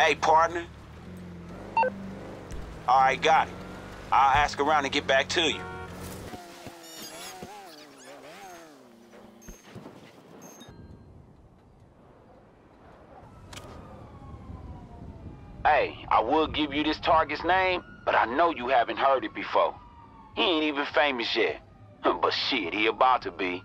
Hey, partner. All right, got it. I'll ask around and get back to you. Hey, I will give you this target's name, but I know you haven't heard it before. He ain't even famous yet. But shit, he about to be.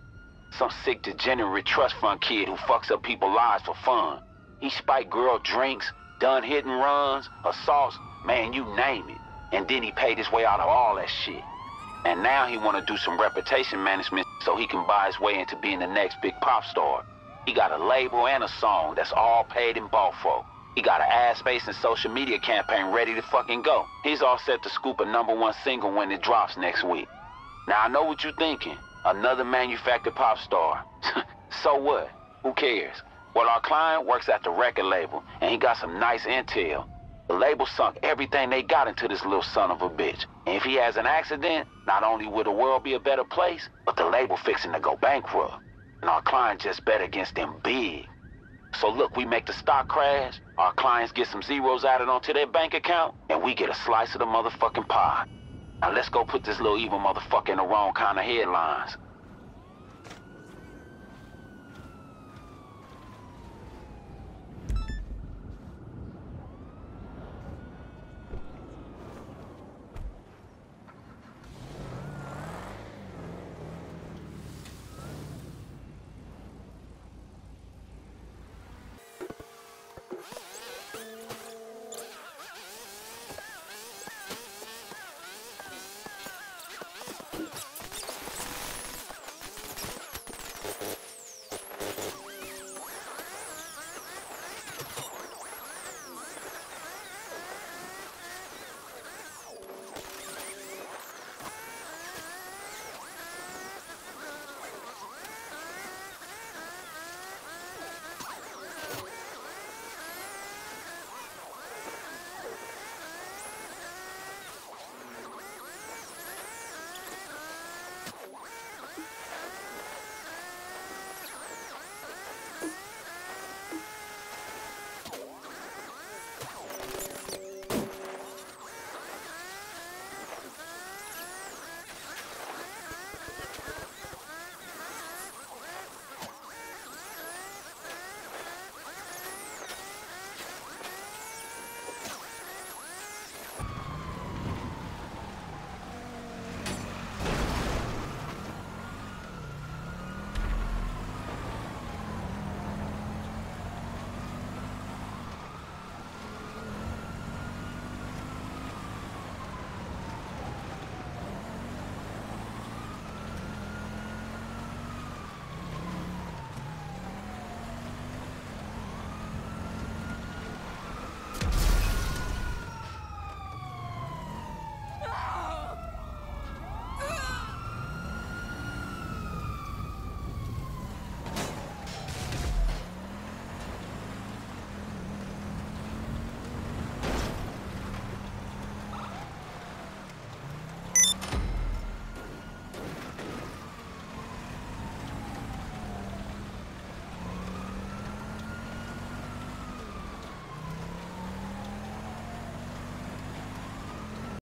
Some sick degenerate trust fund kid who fucks up people's lives for fun. He spiked girl drinks, done hit and runs, assaults, man, you name it. And then he paid his way out of all that shit. And now he wanna do some reputation management so he can buy his way into being the next big pop star. He got a label and a song that's all paid and bought for. He got an ad space and social media campaign ready to fucking go. He's all set to scoop a number one single when it drops next week. Now I know what you're thinking. Another manufactured pop star. so what? Who cares? Well, our client works at the record label, and he got some nice intel. The label sunk everything they got into this little son of a bitch. And if he has an accident, not only will the world be a better place, but the label fixing to go bankrupt. And our client just bet against them big. So look, we make the stock crash, our clients get some zeros added onto their bank account, and we get a slice of the motherfucking pie. Now let's go put this little evil motherfucker in the wrong kind of headlines.